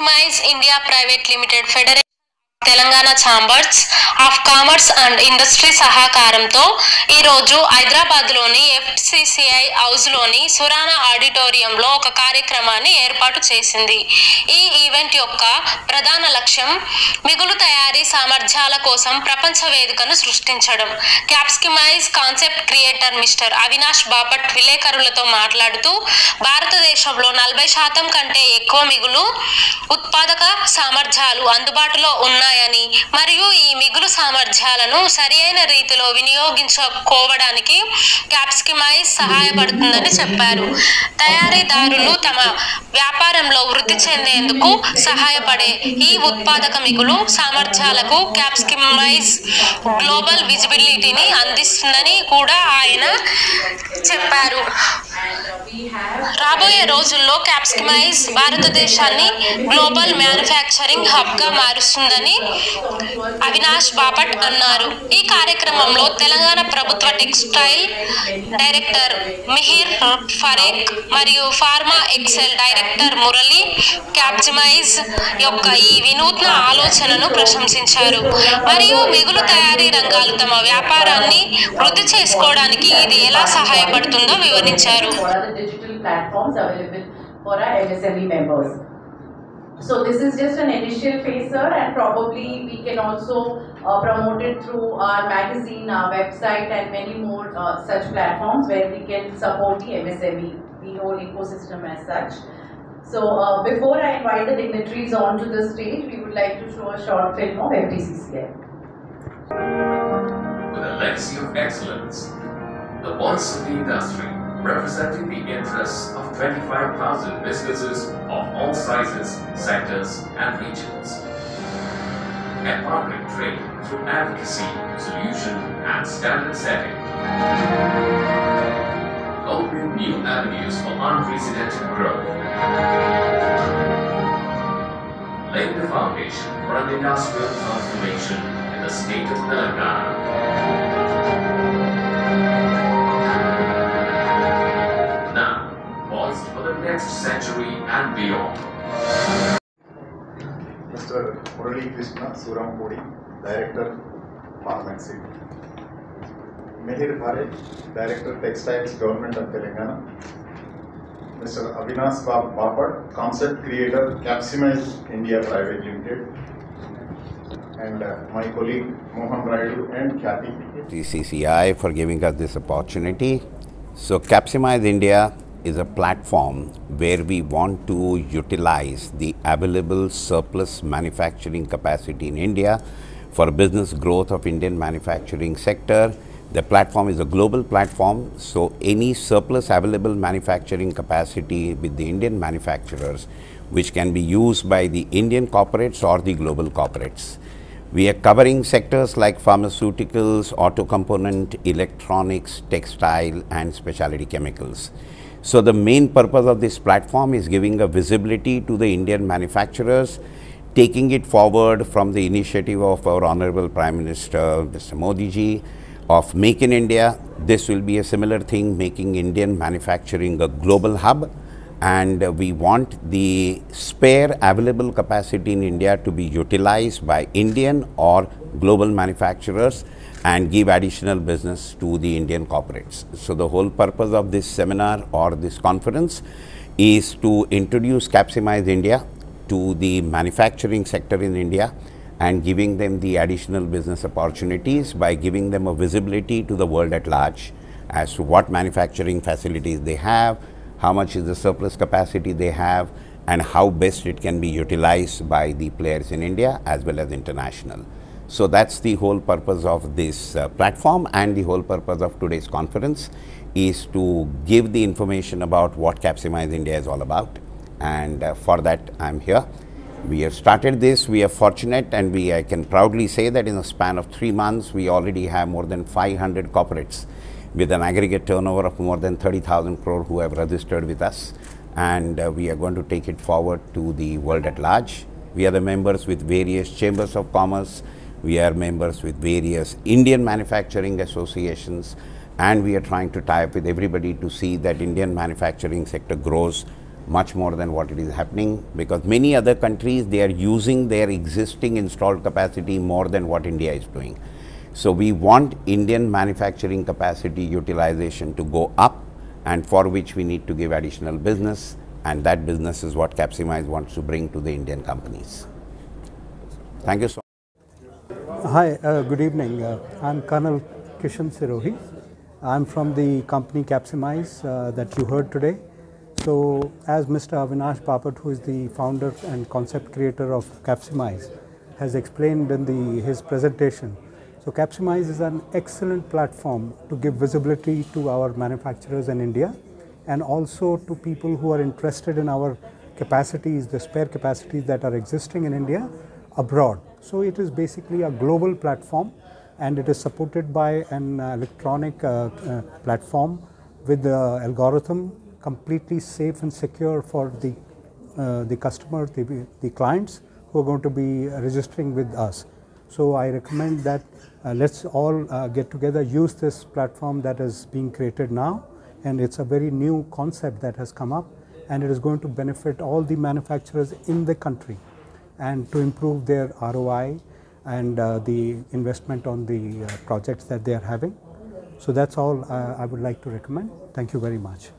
Maximize India Private Limited Federation Telangana chambers of commerce and industry సహకారంతో ఈరోజు హైదరాబాద్లోని ఎఫ్సిసిఐ హౌస్లోని సురానా ఆడిటోరియంలో ఒక కార్యక్రమాన్ని ఏర్పాటు చేసింది. ఈ ఈవెంట్ యొక్క ప్రధాన లక్ష్యం మిగులు తయారీ సామర్థ్యాల కోసం ప్రపంచ వేదికను సృష్టించడం. క్యాప్స్కిమైజ్ concept creator mister Avinash Bapat విలేకరులతో మాట్లాడుతూ భారతదేశంలో నలభై శాతం కంటే ఎక్కువ మిగులు ఉత్పాదక సామర్థ్యాలు అందుబాటులో ఉన్నాయి ఉన్నాయని. మరియు ఈ మిగులు సామర్థ్యాలను సరియైన రీతిలో వినియోగించుకోవడానికి క్యాప్స్కిమైజ్ సహాయపడుతుందని చెప్పారు. తయారీదారులు తమ వ్యాపారంలో వృద్ధి చెందేందుకు సహాయపడే ఈ ఉత్పాదక మిగులు సామర్థ్యాలకు క్యాప్స్కిమైజ్ గ్లోబల్ విజిబిలిటీని అందిస్తుందని కూడా ఆయన చెప్పారు. రాబోయే రోజుల్లో క్యాప్స్కిమైజ్ భారతదేశాన్ని గ్లోబల్ మ్యానుఫ్యాక్చరింగ్ హబ్గా మారుస్తుందని అవినాష్ బాపట్ అన్నారు. ఈ కార్యక్రమంలో తెలంగాణ ప్రభుత్వ టెక్స్టైల్ డైరెక్టర్ మిహిర్ ఫరేక్ మరియు ఫార్మా ఎక్సెల్ డైరెక్టర్ మురళి క్యాప్జిమైజ్ యొక్క ఈ వినూత్న ఆలోచనను ప్రశంసించారు. మరియు మిగులు తయారీ రంగాలు తమ వ్యాపారాన్ని వృద్ధి చేసుకోవడానికి ఇది ఎలా సహాయపడుతుందో వివరించారు. So this is just an initial phase, sir, and probably we can also uh, promote it through our magazine, our website, and many more uh, such platforms where we can support the MSME, the whole ecosystem as such. So uh, before I invite the dignitaries onto the stage, we would like to show a short film of FTCCI. with a legacy of excellence. The voice of the industry, representing the interests of 25,000 businesses of all sizes, sectors, and regions. Empowering trade through advocacy, solution, and standard setting. Opening new avenues for unprecedented growth. Laying the foundation for an industrial transformation in the state of Telangana. Next century and beyond. Mr. Murali Krishna Surampudi, Director, Pharmexcil. Mihir Bhare, Director Textiles, Government of Telangana. Mr. Avinash Bab- Bapat, Concept Creator, Capsimize India Private Limited. And uh, my colleague Mohan Raidu and Kathy. TCCI for giving us this opportunity. So, Capsimize India is a platform where we want to utilize the available surplus manufacturing capacity in India for business growth of Indian manufacturing sector. The platform is a global platform, so any surplus available manufacturing capacity with the Indian manufacturers, which can be used by the Indian corporates or the global corporates. We are covering sectors like pharmaceuticals, auto component, electronics, textile, and specialty chemicals. So, the main purpose of this platform is giving a visibility to the Indian manufacturers, taking it forward from the initiative of our Honorable Prime Minister, Mr. Modi ji, of Make in India. This will be a similar thing, making Indian manufacturing a global hub and we want the spare available capacity in India to be utilized by Indian or global manufacturers and give additional business to the Indian corporates. So, the whole purpose of this seminar or this conference is to introduce Capsimize India to the manufacturing sector in India and giving them the additional business opportunities by giving them a visibility to the world at large as to what manufacturing facilities they have, how much is the surplus capacity they have, and how best it can be utilized by the players in India as well as international. So that's the whole purpose of this uh, platform and the whole purpose of today's conference is to give the information about what Capsimize India is all about. And uh, for that, I'm here. We have started this. We are fortunate, and we I can proudly say that in a span of three months, we already have more than 500 corporates with an aggregate turnover of more than 30,000 crore who have registered with us, and uh, we are going to take it forward to the world at large. We are the members with various chambers of commerce. We are members with various Indian manufacturing associations, and we are trying to tie up with everybody to see that Indian manufacturing sector grows much more than what it is happening because many other countries they are using their existing installed capacity more than what India is doing. So we want Indian manufacturing capacity utilization to go up and for which we need to give additional business and that business is what Capsimize wants to bring to the Indian companies. Thank you so much. Hi, uh, good evening. Uh, I'm Colonel Kishan Sirohi. I'm from the company Capsimize uh, that you heard today. So, as Mr. Avinash Bapat, who is the founder and concept creator of Capsimize, has explained in the, his presentation, so Capsimize is an excellent platform to give visibility to our manufacturers in India and also to people who are interested in our capacities, the spare capacities that are existing in India abroad. So it is basically a global platform and it is supported by an electronic uh, uh, platform with the algorithm completely safe and secure for the, uh, the customer, the, the clients who are going to be registering with us. So I recommend that uh, let's all uh, get together, use this platform that is being created now and it's a very new concept that has come up and it is going to benefit all the manufacturers in the country and to improve their ROI and uh, the investment on the uh, projects that they are having. So that's all uh, I would like to recommend. Thank you very much.